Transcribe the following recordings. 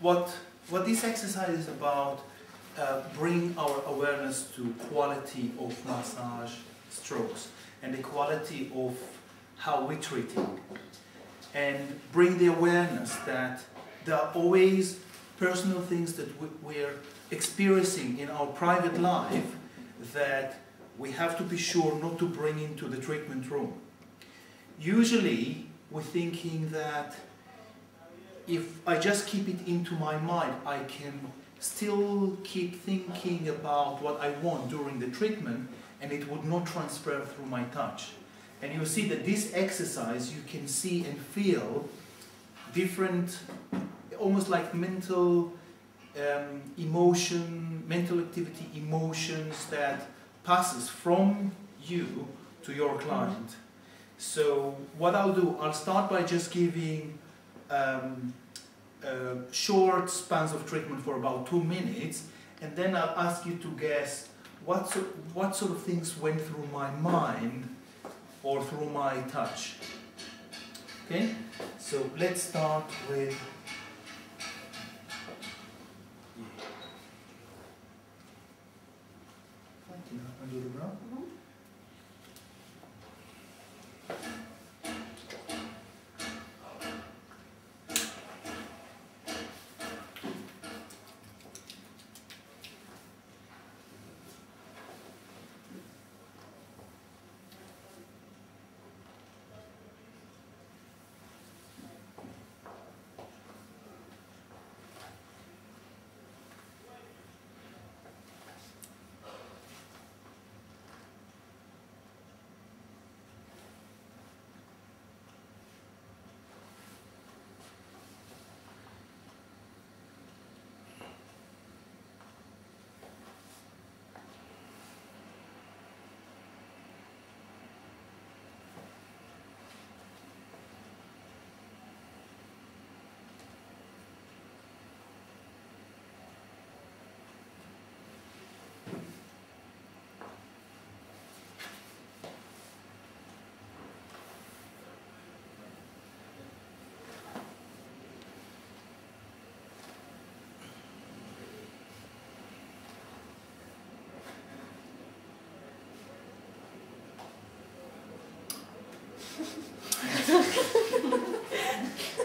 what, what this exercise is about, uh, bring our awareness to quality of massage strokes and the quality of how we're treating. And bring the awareness that there are always personal things that we're experiencing in our private life that we have to be sure not to bring into the treatment room. Usually, we're thinking that if I just keep it into my mind, I can still keep thinking about what I want during the treatment and it would not transfer through my touch. And you see that this exercise, you can see and feel different, almost like mental um, emotion, mental activity, emotions that passes from you to your client. So what I'll do, I'll start by just giving um, uh, short spans of treatment for about two minutes, and then I'll ask you to guess what, so, what sort of things went through my mind or through my touch. Okay, so let's start with under the brow.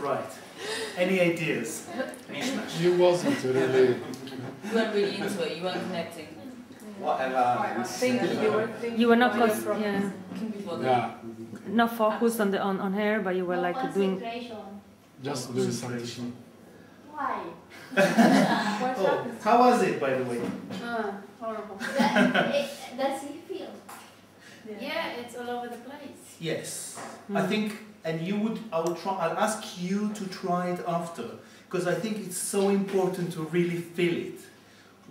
Right. Any ideas? You wasn't really. You weren't really into it. You weren't connecting. Whatever. I think you were thinking You were not away cons- from yeah, Yeah, not focused on the on, on hair, but you were No like doing. just doing something. Why? Oh, how was it, by the way? Ah, horrible. That, it, that's you feel. Yeah. Yeah, it's all over the place. Yes. I Mm. think, and you would, I will try, I'll ask you to try it after, because I think it's so important to really feel it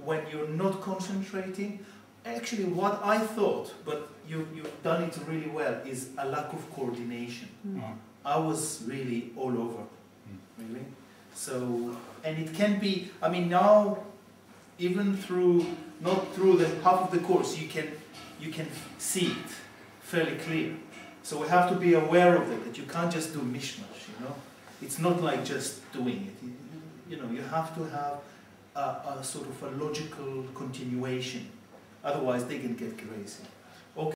when you're not concentrating. Actually, what I thought, but you, you've done it really well, is a lack of coordination. Mm. I was really all over, really. So, and it can be, I mean, now, even through, not through the half of the course, you can, you can see it fairly clear. So we have to be aware of it, that you can't just do mishmash, you know. It's not like just doing it. You- know, you have to have a, a sort of a logical continuation. Otherwise, they can get crazy.